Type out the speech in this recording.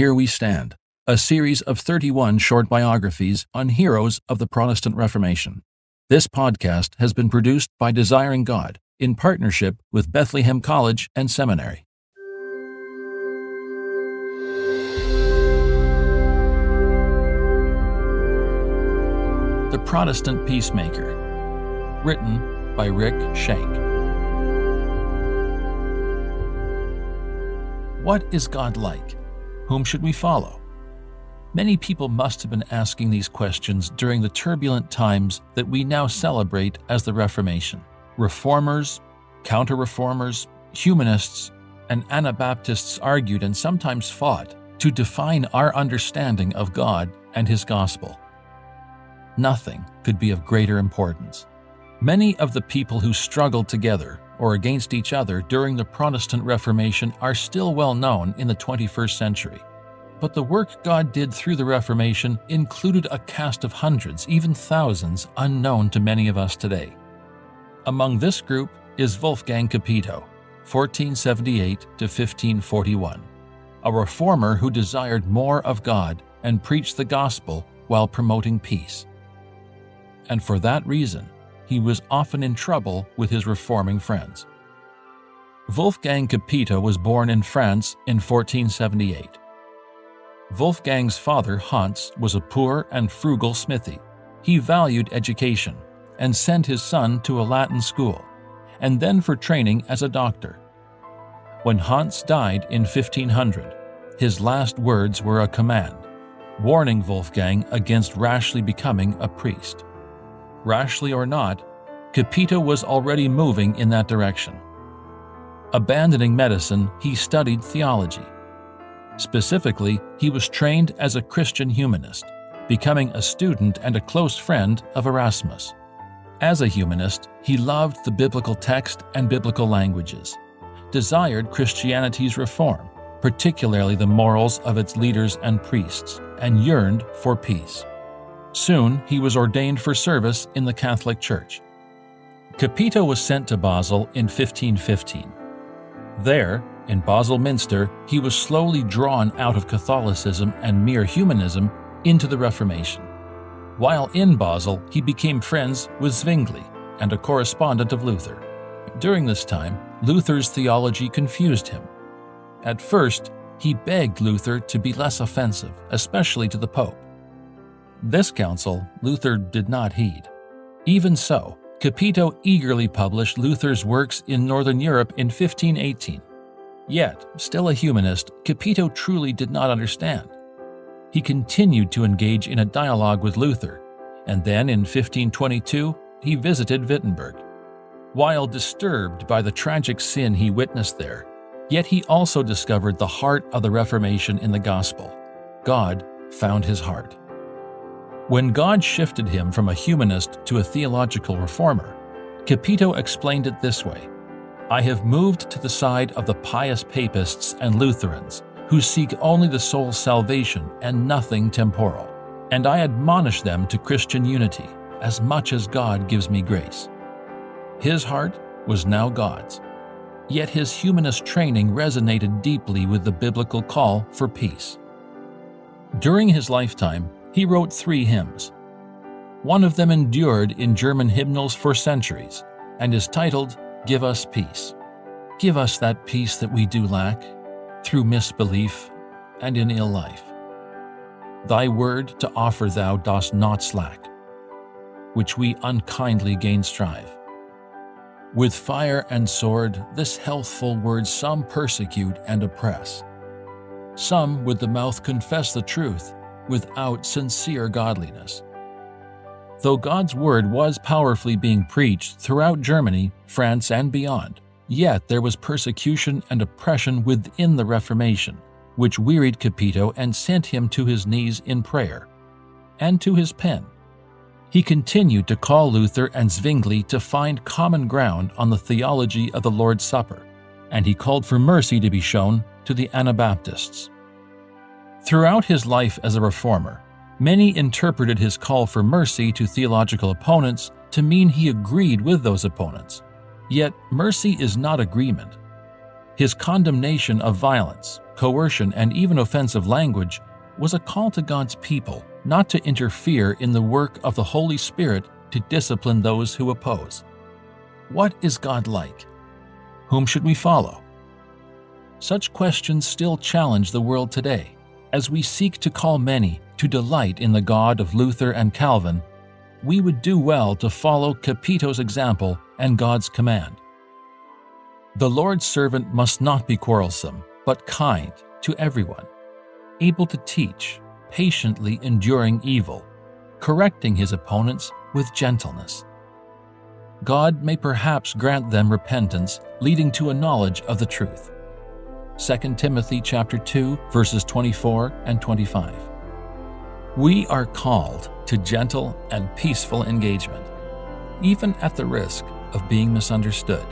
Here We Stand, a series of 31 short biographies on heroes of the Protestant Reformation. This podcast has been produced by Desiring God in partnership with Bethlehem College and Seminary. The Protestant Peacemaker, written by Rick Shank. What is God like? Whom should we follow? Many people must have been asking these questions during the turbulent times that we now celebrate as the Reformation. Reformers, counter reformers, humanists, and Anabaptists argued and sometimes fought to define our understanding of God and His gospel nothing could be of greater importance. Many of the people who struggled together or against each other during the Protestant Reformation are still well known in the 21st century. But the work God did through the Reformation included a cast of hundreds, even thousands, unknown to many of us today. Among this group is Wolfgang Capito, 1478 to 1541, a reformer who desired more of God and preached the gospel while promoting peace and for that reason, he was often in trouble with his reforming friends. Wolfgang Capito was born in France in 1478. Wolfgang's father, Hans, was a poor and frugal smithy. He valued education and sent his son to a Latin school, and then for training as a doctor. When Hans died in 1500, his last words were a command, warning Wolfgang against rashly becoming a priest rashly or not, Capito was already moving in that direction. Abandoning medicine, he studied theology. Specifically, he was trained as a Christian humanist, becoming a student and a close friend of Erasmus. As a humanist, he loved the biblical text and biblical languages, desired Christianity's reform, particularly the morals of its leaders and priests, and yearned for peace. Soon he was ordained for service in the Catholic Church. Capito was sent to Basel in 1515. There, in Basel Minster, he was slowly drawn out of Catholicism and mere humanism into the Reformation. While in Basel, he became friends with Zwingli and a correspondent of Luther. During this time, Luther's theology confused him. At first, he begged Luther to be less offensive, especially to the Pope. This counsel Luther did not heed. Even so, Capito eagerly published Luther's works in Northern Europe in 1518. Yet, still a humanist, Capito truly did not understand. He continued to engage in a dialogue with Luther, and then in 1522 he visited Wittenberg. While disturbed by the tragic sin he witnessed there, yet he also discovered the heart of the Reformation in the Gospel. God found his heart. When God shifted him from a humanist to a theological reformer, Capito explained it this way I have moved to the side of the pious papists and Lutherans, who seek only the soul's salvation and nothing temporal, and I admonish them to Christian unity, as much as God gives me grace. His heart was now God's, yet his humanist training resonated deeply with the biblical call for peace. During his lifetime, he wrote three hymns. One of them endured in German hymnals for centuries and is titled Give Us Peace. Give us that peace that we do lack through misbelief and in ill life. Thy word to offer thou dost not slack, which we unkindly gain strive. With fire and sword, this healthful word some persecute and oppress. Some with the mouth confess the truth, without sincere godliness. Though God's word was powerfully being preached throughout Germany, France, and beyond, yet there was persecution and oppression within the Reformation, which wearied Capito and sent him to his knees in prayer, and to his pen. He continued to call Luther and Zwingli to find common ground on the theology of the Lord's Supper, and he called for mercy to be shown to the Anabaptists. Throughout his life as a reformer, many interpreted his call for mercy to theological opponents to mean he agreed with those opponents. Yet, mercy is not agreement. His condemnation of violence, coercion, and even offensive language was a call to God's people not to interfere in the work of the Holy Spirit to discipline those who oppose. What is God like? Whom should we follow? Such questions still challenge the world today as we seek to call many to delight in the God of Luther and Calvin. We would do well to follow Capito's example and God's command. The Lord's servant must not be quarrelsome, but kind to everyone, able to teach, patiently enduring evil, correcting his opponents with gentleness. God may perhaps grant them repentance leading to a knowledge of the truth. 2 Timothy chapter 2 verses 24 and 25. We are called to gentle and peaceful engagement, even at the risk of being misunderstood.